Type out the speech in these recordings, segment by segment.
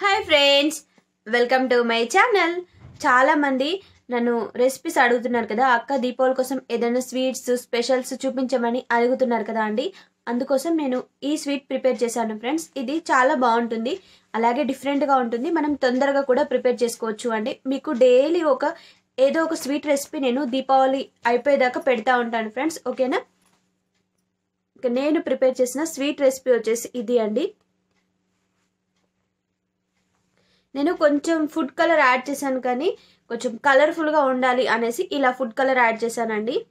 Hi friends welcome to my channel. చాలామంది నన్ను recipes అడుగుతున్నారు కదా అక్క దీపావళి కోసం ఏదైనా స్వీట్స్ స్పెషల్స్ చూపించమని అడుగుతున్నారు కదా అండి. అందుకోసం నేను ఈ స్వీట్ ప్రిపేర్ చేశాను ఫ్రెండ్స్. ఇది చాలా బాగుంటుంది అలాగే డిఫరెంట్గా ఉంటుంది. మనం తొందరగా కూడా ప్రిపేర్ చేసుకోవచ్చు అండి. మీకు డైలీ ఒక ఏదో ఒక స్వీట్ రెసిపీ నేను దీపావళి అయిపోయేదాకా పెడతా ఉంటాను ఫ్రెండ్స్. ఓకేనా? నేను ప్రిపేర్ చేసిన స్వీట్ రెసిపీ వచ్చేసి ఇది అండి. నేను కొంచెం ఫుడ్ కలర్ యాడ్ చేశాను కానీ కొంచెం కలర్ఫుల్గా ఉండాలి అనేసి ఇలా ఫుడ్ కలర్ యాడ్ చేశానండి.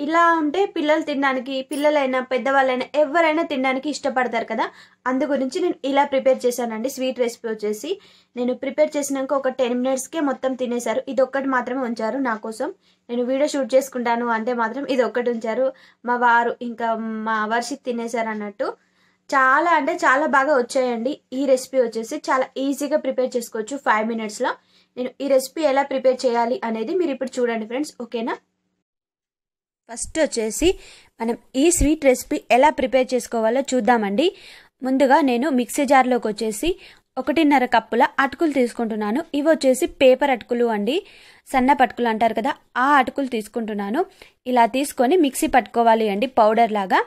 ఇలా ఉంటే పిల్లలు తినడానికి పిల్లలైనా పెద్దవాళ్ళైనా ఎవరైనా తినడానికి ఇష్టపడతారు కదా? అందు గురించి నేను ఇలా ప్రిపేర్ చేశానండి. స్వీట్ రెసిపీ వచ్చేసి నేను ప్రిపేర్ చేసినాక ఒక టెన్ మినిట్స్కే మొత్తం తినేశారు. ఇది ఒక్కటి మాత్రమే ఉంచారు నా కోసం. నేను వీడియో షూట్ చేసుకుంటాను అంటే మాత్రం ఇది ఒక్కటి ఉంచారు. మా వారు ఇంకా మా వర్షిత్ తినేశారు అన్నట్టు. చాలా అంటే చాలా బాగా వచ్చాయండి. ఈ రెసిపీ వచ్చేసి చాలా ఈజీగా ప్రిపేర్ చేసుకోవచ్చు ఫైవ్ మినిట్స్లో నేను ఈ రెసిపీ ఎలా ప్రిపేర్ చేయాలి అనేది మీరు ఇప్పుడు చూడండి ఫ్రెండ్స్ ఓకేనా ఫస్ట్ వచ్చేసి మనం ఈ స్వీట్ రెసిపీ ఎలా ప్రిపేర్ చేసుకోవాలో చూద్దామండి. ముందుగా నేను మిక్సీ జార్లోకి వచ్చేసి ఒకటిన్నర కప్పుల అటుకులు తీసుకుంటున్నాను. ఇవి వచ్చేసి పేపర్ అటుకులు అండి. సన్న పటుకులు అంటారు కదా ఆ అటుకులు తీసుకుంటున్నాను. ఇలా తీసుకొని మిక్సీ పట్టుకోవాలి అండి పౌడర్ లాగా.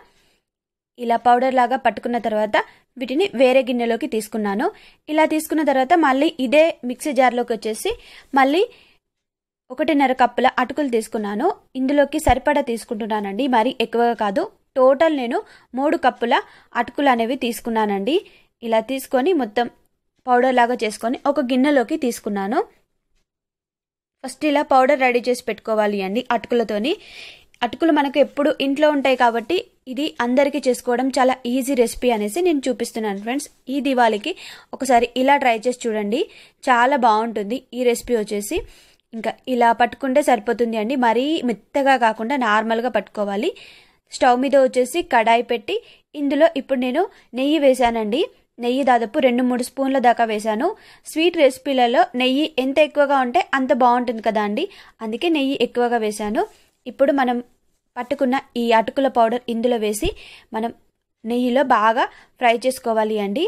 ఇలా పౌడర్ లాగా పట్టుకున్న తర్వాత వీటిని వేరే గిన్నెలోకి తీసుకున్నాను. ఇలా తీసుకున్న తర్వాత మళ్ళీ ఇదే మిక్సీ జార్లోకి వచ్చేసి మళ్ళీ ఒకటిన్నర కప్పుల అటుకులు తీసుకున్నాను. ఇందులోకి సరిపడా తీసుకుంటున్నానండి. మరి ఎక్కువగా కాదు. టోటల్ నేను మూడు కప్పుల అటుకులు అనేవి తీసుకున్నానండి. ఇలా తీసుకొని మొత్తం పౌడర్ లాగా చేసుకొని ఒక గిన్నెలోకి తీసుకున్నాను. ఫస్ట్ ఇలా పౌడర్ రెడీ చేసి పెట్టుకోవాలి అండి అటుకులతోని. అటుకులు మనకు ఎప్పుడు ఇంట్లో ఉంటాయి కాబట్టి ఇది అందరికీ చేసుకోవడం చాలా ఈజీ రెసిపీ అనేసి నేను చూపిస్తున్నాను ఫ్రెండ్స్ ఈ దివాళీకి ఒకసారి ఇలా ట్రై చేసి చూడండి. చాలా బాగుంటుంది. ఈ రెసిపీ వచ్చేసి ఇంకా ఇలా పట్టుకుంటే సరిపోతుంది అండి. మరీ మెత్తగా కాకుండా నార్మల్గా పట్టుకోవాలి. స్టవ్ మీద వచ్చేసి కడాయి పెట్టి ఇందులో ఇప్పుడు నేను నెయ్యి వేశానండి నెయ్యి దాదాపు రెండు మూడు స్పూన్ల దాకా వేశాను స్వీట్ రెసిపీలలో నెయ్యి ఎంత ఎక్కువగా ఉంటే అంత బాగుంటుంది కదా అండి. అందుకే నెయ్యి ఎక్కువగా వేశాను ఇప్పుడు మనం పట్టుకున్న ఈ అటుకుల పౌడర్ ఇందులో వేసి మనం నెయ్యిలో బాగా ఫ్రై చేసుకోవాలి అండి.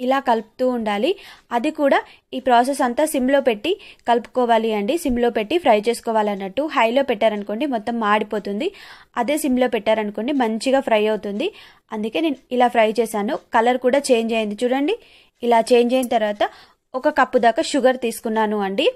ఇలా కలుపుతూ ఉండాలి. అది కూడా ఈ ప్రాసెస్ అంతా సిమ్లో పెట్టి కలుపుకోవాలి అండి. సిమ్లో పెట్టి ఫ్రై చేసుకోవాలి అన్నట్టు హైలో పెట్టారనుకోండి మొత్తం మాడిపోతుంది. అదే సిమ్లో పెట్టారనుకోండి మంచిగా ఫ్రై అవుతుంది. అందుకే నేను ఇలా ఫ్రై చేశాను. కలర్ కూడా చేంజ్ అయింది చూడండి. ఇలా చేంజ్ అయిన తర్వాత ఒక కప్పు దాకా షుగర్ తీసుకున్నాను అండి.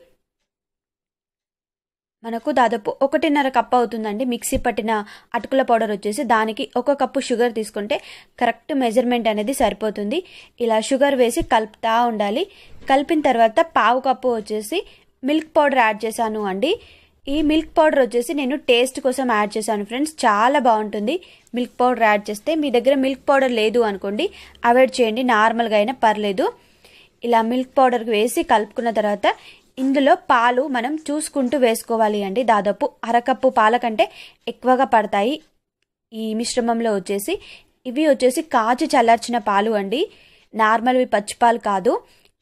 మనకు దాదాపు ఒకటిన్నర కప్ అవుతుందండి. మిక్సీ పట్టిన అటుకుల పౌడర్ వచ్చేసి దానికి ఒక కప్పు షుగర్ తీసుకుంటే కరెక్ట్ మెజర్మెంట్ అనేది సరిపోతుంది. ఇలా షుగర్ వేసి కలుపుతూ ఉండాలి. కలిపిన తర్వాత పావు కప్పు వచ్చేసి మిల్క్ పౌడర్ యాడ్ చేశాను అండి. ఈ మిల్క్ పౌడర్ వచ్చేసి నేను టేస్ట్ కోసం యాడ్ చేశాను ఫ్రెండ్స్. చాలా బాగుంటుంది. మిల్క్ పౌడర్ యాడ్ చేస్తే మీ దగ్గర మిల్క్ పౌడర్ లేదు అనుకోండి అవాయిడ్ చేయండి. నార్మల్గా అయినా పర్లేదు. ఇలా మిల్క్ పౌడర్ వేసి కలుపుకున్న తర్వాత ఇందులో పాలు మనం చూసుకుంటూ వేసుకోవాలి అండి. దాదాపు అరకప్పు పాల కంటే ఎక్కువగా పడతాయి ఈ మిశ్రమంలో వచ్చేసి. ఇవి వచ్చేసి కాచి చల్లార్చిన పాలు అండి. నార్మల్వి పచ్చి పాలు కాదు.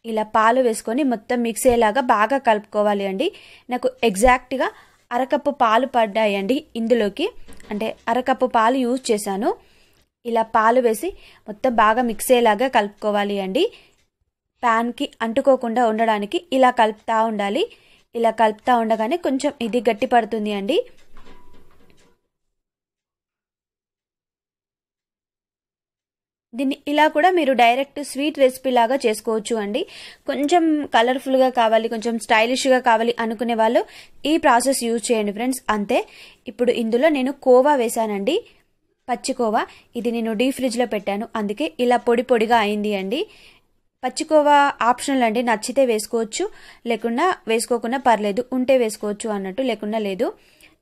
ఇలా పాలు వేసుకొని మొత్తం మిక్స్ అయ్యేలాగా బాగా కలుపుకోవాలి అండి. నాకు ఎగ్జాక్ట్గా అరకప్పు పాలు పడ్డాయండి ఇందులోకి. అంటే అరకప్పు పాలు యూజ్ చేశాను. ఇలా పాలు వేసి మొత్తం బాగా మిక్స్ అయ్యేలాగా కలుపుకోవాలి అండి. ప్యాన్కి అంటుకోకుండా ఉండడానికి ఇలా కలుపుతూ ఉండాలి. ఇలా కలుపుతూ ఉండగానే కొంచెం ఇది గట్టి పడుతుంది అండి. దీన్ని ఇలా కూడా మీరు డైరెక్ట్ స్వీట్ రెసిపీ లాగా చేసుకోవచ్చు అండి. కొంచెం కలర్ఫుల్గా కావాలి కొంచెం స్టైలిష్గా కావాలి అనుకునే వాళ్ళు ఈ ప్రాసెస్ యూజ్ చేయండి ఫ్రెండ్స్. అంతే. ఇప్పుడు ఇందులో నేను కోవా వేశానండి. పచ్చికోవా ఇది నేను డీ ఫ్రిడ్జ్లో పెట్టాను. అందుకే ఇలా పొడి పొడిగా అయింది అండి. పచ్చికోవా ఆప్షనల్ అండి నచ్చితే వేసుకోవచ్చు లేకుండా వేసుకోకుండా పర్లేదు ఉంటే వేసుకోవచ్చు అన్నట్టు లేకుండా లేదు.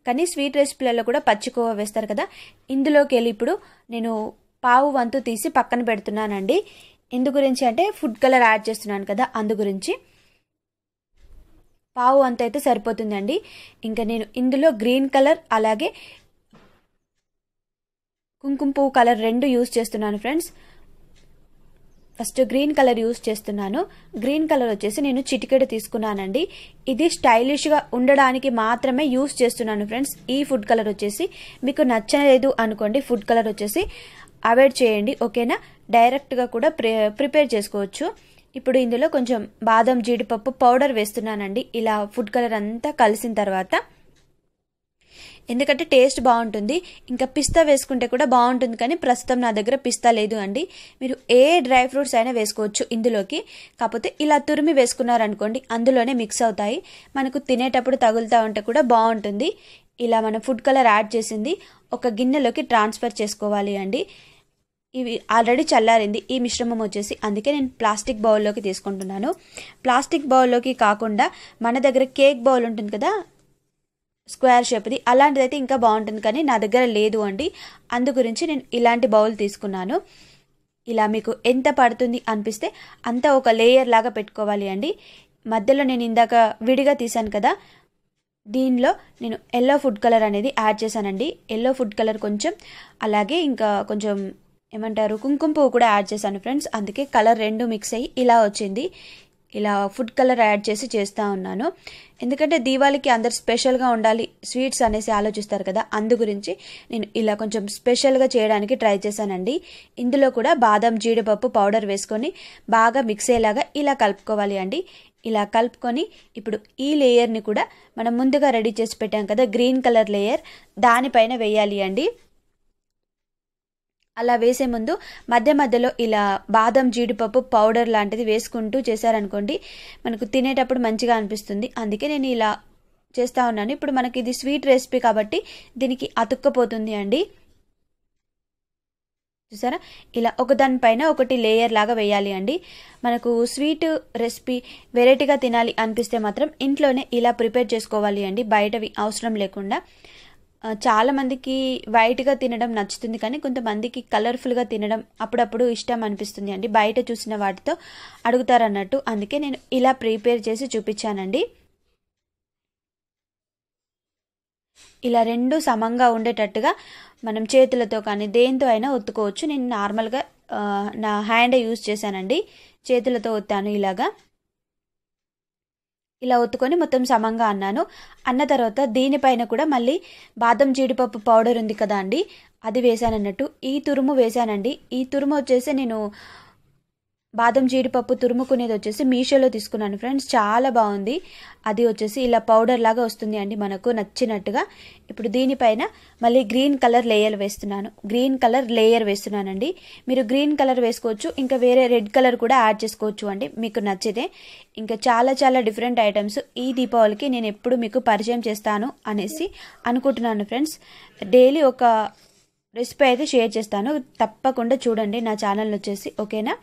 కానీ స్వీట్ రెసిపీలలో కూడా పచ్చికోవా వేస్తారు కదా. ఇందులోకి వెళ్ళి ఇప్పుడు నేను పావు వంతు తీసి పక్కన పెడుతున్నానండి. ఎందు గురించి అంటే ఫుడ్ కలర్ యాడ్ చేస్తున్నాను కదా అందు గురించి. పావు వంతు అయితే సరిపోతుందండి. ఇంకా నేను ఇందులో గ్రీన్ కలర్ అలాగే కుంకుమ పువ్వు కలర్ రెండు యూస్ చేస్తున్నాను friends first green colour use చేస్తున్నాను. గ్రీన్ కలర్ వచ్చేసి నేను చిటికెడు తీసుకున్నానండి. ఇది స్టైలిష్గా ఉండడానికి మాత్రమే యూస్ చేస్తున్నాను ఫ్రెండ్స్. ఈ ఫుడ్ కలర్ వచ్చేసి మీకు నచ్చలేదు అనుకోండి ఫుడ్ కలర్ వచ్చేసి అవాయిడ్ చేయండి ఓకేనా? డైరెక్ట్గా కూడా ప్రి ప్రిపేర్ చేసుకోవచ్చు. ఇప్పుడు ఇందులో కొంచెం బాదం జీడిపప్పు పౌడర్ వేస్తున్నానండి. ఇలా ఫుడ్ కలర్ అంతా కలిసిన తర్వాత ఎందుకంటే టేస్ట్ బాగుంటుంది. ఇంకా పిస్తా వేసుకుంటే కూడా బాగుంటుంది కానీ ప్రస్తుతం నా దగ్గర పిస్తా లేదు అండి. మీరు ఏ డ్రై ఫ్రూట్స్ అయినా వేసుకోవచ్చు ఇందులోకి. కాకపోతే ఇలా తురిమి వేసుకున్నారనుకోండి అందులోనే మిక్స్ అవుతాయి. మనకు తినేటప్పుడు తగులుతూ ఉంటే కూడా బాగుంటుంది. ఇలా మనం ఫుడ్ కలర్ యాడ్ చేసింది ఒక గిన్నెలోకి ట్రాన్స్ఫర్ చేసుకోవాలి అండి. ఇవి ఆల్రెడీ చల్లారింది ఈ మిశ్రమం వచ్చేసి అందుకే నేను ప్లాస్టిక్ బౌల్లోకి తీసుకుంటున్నాను. ప్లాస్టిక్ బౌల్లోకి కాకుండా మన దగ్గర కేక్ బౌల్ ఉంటుంది కదా స్క్వేర్ షేప్ది అలాంటిదైతే ఇంకా బాగుంటుంది కానీ నా దగ్గర లేదు అండి. అందు గురించి నేను ఇలాంటి బౌల్ తీసుకున్నాను. ఇలా మీకు ఎంత పడుతుంది అనిపిస్తే అంత ఒక లేయర్ లాగా పెట్టుకోవాలి అండి. మధ్యలో నేను ఇందాక విడిగా తీసాను కదా. దీనిలో నేను ఎల్లో ఫుడ్ కలర్ అనేది యాడ్ చేశానండి. ఎల్లో ఫుడ్ కలర్ కొంచెం అలాగే ఇంకా కొంచెం ఏమంటారు కుంకుమ పువ్వు కూడా యాడ్ చేశాను ఫ్రెండ్స్. అందుకే కలర్ రెండు మిక్స్ అయ్యి ఇలా వచ్చింది. ఇలా ఫుడ్ కలర్ యాడ్ చేసి చేస్తూ ఉన్నాను. ఎందుకంటే దీవాళికి అందరు స్పెషల్గా ఉండాలి స్వీట్స్ అనేసి ఆలోచిస్తారు కదా అందు గురించి నేను ఇలా కొంచెం స్పెషల్గా చేయడానికి ట్రై చేశానండి. ఇందులో కూడా బాదం జీడిపప్పు పౌడర్ వేసుకొని బాగా మిక్స్ అయ్యేలాగా ఇలా కలుపుకోవాలి అండి. ఇలా కలుపుకొని ఇప్పుడు ఈ లేయర్ని కూడా మనం ముందుగా రెడీ చేసి పెట్టాం కదా గ్రీన్ కలర్ లేయర్ దానిపైన వేయాలి అండి. అలా వేసే ముందు మధ్య మధ్యలో ఇలా బాదం జీడిపప్పు పౌడర్ లాంటిది వేసుకుంటూ చేశారనుకోండి మనకు తినేటప్పుడు మంచిగా అనిపిస్తుంది. అందుకే నేను ఇలా చేస్తూ ఉన్నాను. ఇప్పుడు మనకి ఇది స్వీట్ రెసిపీ కాబట్టి దీనికి అతుక్కపోతుంది అండి. చూసారా? ఇలా ఒకదానిపైన ఒకటి లేయర్ లాగా వేయాలి అండి. మనకు స్వీట్ రెసిపీ వెరైటీగా తినాలి అనిపిస్తే మాత్రం ఇంట్లోనే ఇలా ప్రిపేర్ చేసుకోవాలి అండి. బయటవి అవసరం లేకుండా. చాలామందికి వైట్గా తినడం నచ్చుతుంది కానీ కొంతమందికి కలర్ఫుల్గా తినడం అప్పుడప్పుడు ఇష్టం అనిపిస్తుంది అండి. బయట చూసిన వాటితో అడుగుతారన్నట్టు. అందుకే నేను ఇలా ప్రిపేర్ చేసి చూపించానండి. ఇలా రెండు సమంగా ఉండేటట్టుగా మనం చేతులతో కానీ దేంతో అయినా ఒత్తుకోవచ్చు. నేను నార్మల్గా నా హ్యాండ్ యూజ్ చేశానండి. చేతులతో ఒత్తాను ఇలాగా. ఇలా ఒత్తుకొని మొత్తం సమంగా అన్నాను. అన్న తర్వాత దీనిపైన కూడా మళ్ళీ బాదం జీడిపప్పు పౌడర్ ఉంది కదా అండి అది వేసాను అన్నట్టు ఈ తురుము వేసానండి ఈ తురుము వచ్చేసి నేను బాదం జీడిపప్పు తురుముకునేది వచ్చేసి మీషోలో తీసుకున్నాను ఫ్రెండ్స్. చాలా బాగుంది. అది వచ్చేసి ఇలా పౌడర్ లాగా వస్తుంది అండి మనకు నచ్చినట్టుగా. ఇప్పుడు దీనిపైన మళ్ళీ గ్రీన్ కలర్ లేయర్ వేస్తున్నాను. గ్రీన్ కలర్ లేయర్ వేస్తున్నానండి. మీరు గ్రీన్ కలర్ వేసుకోవచ్చు ఇంకా వేరే రెడ్ కలర్ కూడా యాడ్ చేసుకోవచ్చు అండి. మీకు నచ్చితే. ఇంకా చాలా చాలా డిఫరెంట్ ఐటమ్స్. ఈ దీపావళికి నేను ఎప్పుడు మీకు పరిచయం చేస్తాను అనేసి అనుకుంటున్నాను ఫ్రెండ్స్. డైలీ ఒక రెసిపీ అయితే షేర్ చేస్తాను. తప్పకుండా చూడండి నా ఛానల్ వచ్చేసి ఓకేనా?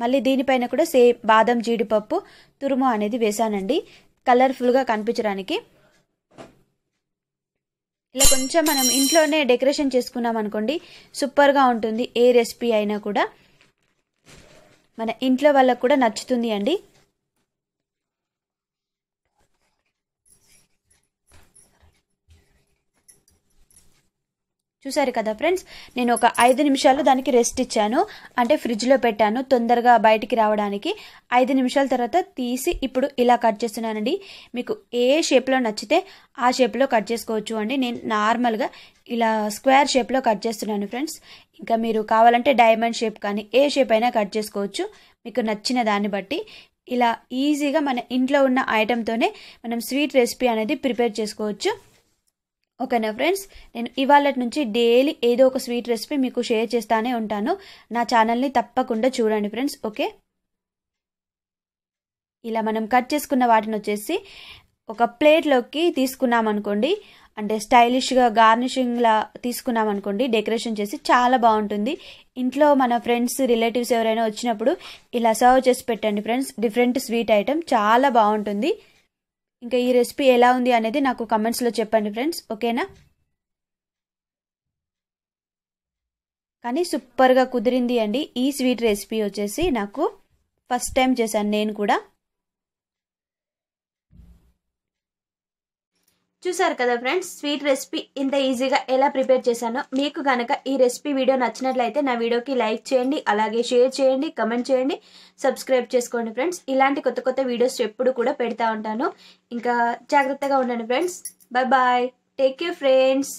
మళ్ళీ దీనిపైన కూడా సేమ్ బాదం జీడిపప్పు తురుము అనేది వేసానండి కలర్ఫుల్గా కనిపించడానికి. ఇలా కొంచెం మనం ఇంట్లోనే డెకరేషన్ చేసుకున్నాం అనుకోండి సూపర్గా ఉంటుంది ఏ రెసిపీ అయినా కూడా. మన ఇంట్లో వాళ్ళకు కూడా నచ్చుతుంది అండి. చూసారు కదా ఫ్రెండ్స్? నేను ఒక ఐదు నిమిషాలు దానికి రెస్ట్ ఇచ్చాను. అంటే ఫ్రిడ్జ్లో పెట్టాను తొందరగా బయటికి రావడానికి. ఐదు నిమిషాల తర్వాత తీసి ఇప్పుడు ఇలా కట్ చేస్తున్నానండి. మీకు ఏ షేప్లో నచ్చితే ఆ షేప్లో కట్ చేసుకోవచ్చు అండి. నేను నార్మల్గా ఇలా స్క్వేర్ షేప్లో కట్ చేస్తున్నాను ఫ్రెండ్స్. ఇంకా మీరు కావాలంటే డైమండ్ షేప్ కానీ ఏ షేప్ అయినా కట్ చేసుకోవచ్చు. మీకు నచ్చిన దాన్ని బట్టి. ఇలా ఈజీగా మన ఇంట్లో ఉన్న ఐటెంతోనే మనం స్వీట్ రెసిపీ అనేది ప్రిపేర్ చేసుకోవచ్చు. ఓకేనా ఫ్రెండ్స్ నేను ఇవాళ నుంచి డైలీ ఏదో ఒక స్వీట్ రెసిపీ మీకు షేర్ చేస్తానే ఉంటాను. నా ఛానల్ని తప్పకుండా చూడండి ఫ్రెండ్స్ ఓకే? ఇలా మనం కట్ చేసుకున్న వాటిని వచ్చేసి ఒక ప్లేట్లోకి తీసుకున్నాం అనుకోండి అంటే స్టైలిష్గా గార్నిషింగ్లా తీసుకున్నాం అనుకోండి డెకరేషన్ చేసి చాలా బాగుంటుంది. ఇంట్లో మన ఫ్రెండ్స్ రిలేటివ్స్ ఎవరైనా వచ్చినప్పుడు ఇలా సర్వ్ చేసి పెట్టండి ఫ్రెండ్స్ డిఫరెంట్ స్వీట్ ఐటెం చాలా బాగుంటుంది. ఇంకా ఈ రెసిపీ ఎలా ఉంది అనేది నాకు కమెంట్స్లో చెప్పండి ఫ్రెండ్స్ ఓకేనా? కానీ సూపర్గా కుదిరింది అండి. ఈ స్వీట్ రెసిపీ వచ్చేసి నాకు ఫస్ట్ టైం చేశాను నేను కూడా. చూసారు కదా ఫ్రెండ్స్? స్వీట్ రెసిపీ ఇంత ఈజీగా ఎలా ప్రిపేర్ చేశానో మీకు కనుక ఈ రెసిపీ వీడియో నచ్చినట్లయితే నా వీడియోకి లైక్ చేయండి అలాగే షేర్ చేయండి కమెంట్ చేయండి సబ్స్క్రైబ్ చేసుకోండి ఫ్రెండ్స్. ఇలాంటి కొత్త కొత్త వీడియోస్ ఎప్పుడు కూడా పెడతా ఉంటాను. ఇంకా జాగ్రత్తగా ఉండండి friends. Bye bye take care friends